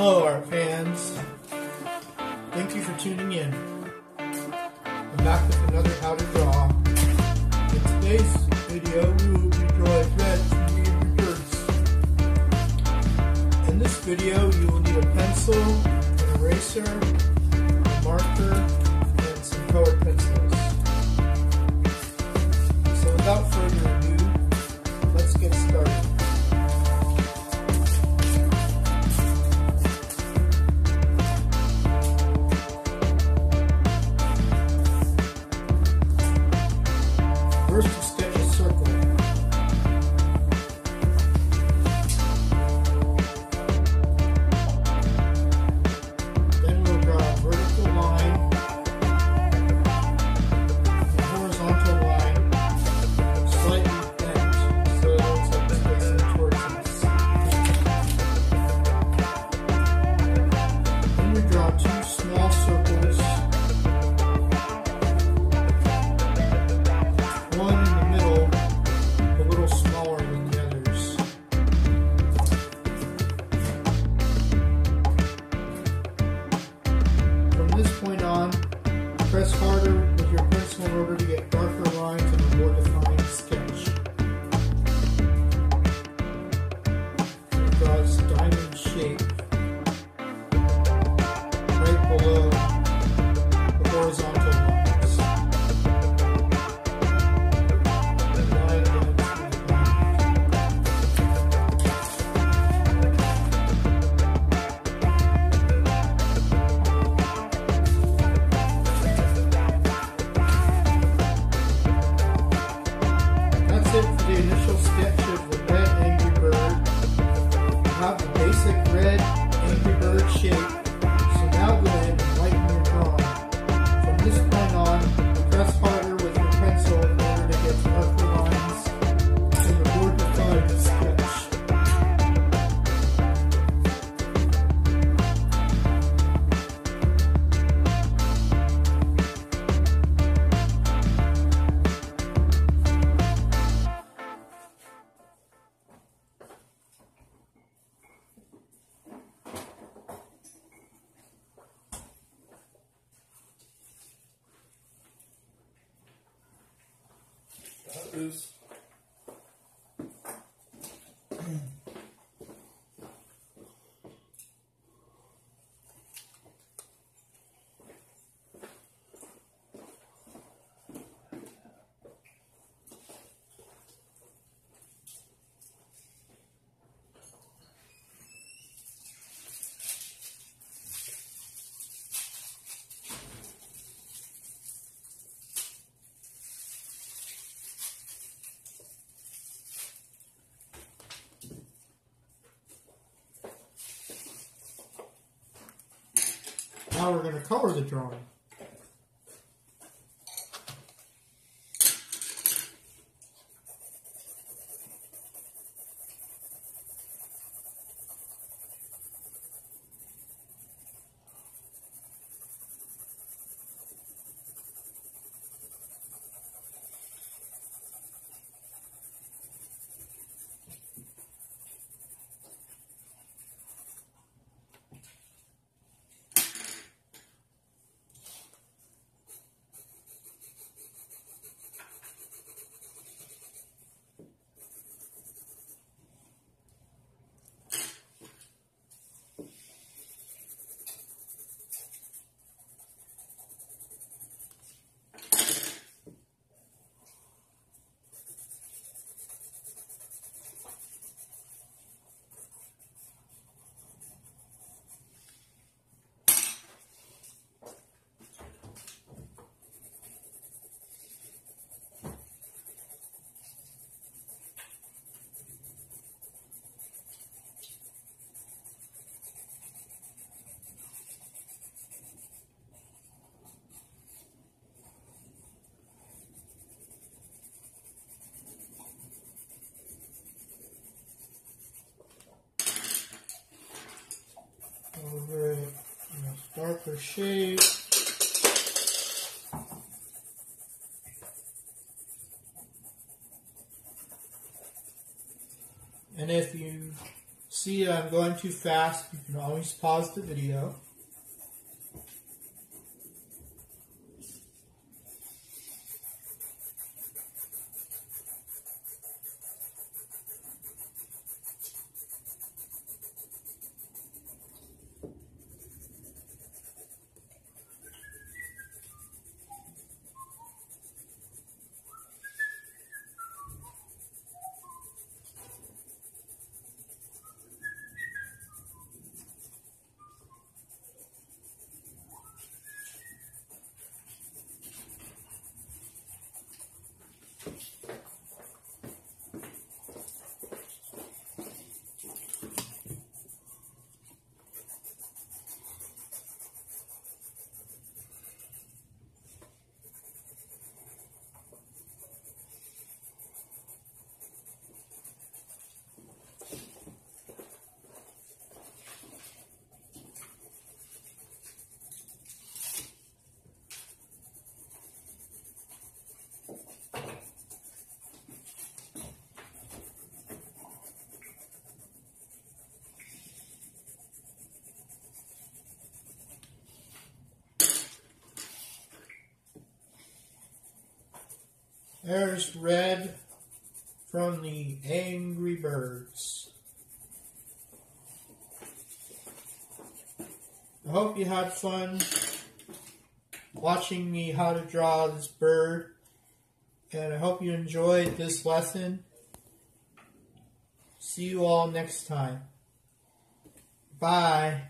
Hello, art fans. Thank you for tuning in. I'm back with another How to Draw. In today's video, we will be drawing reds and birds. In this video, you will need a pencil, an eraser, is how we're going to color the drawing. And if you see I'm going too fast, you can always pause the video. There's red from the Angry Birds. I hope you had fun watching me how to draw this bird and I hope you enjoyed this lesson. See you all next time. Bye.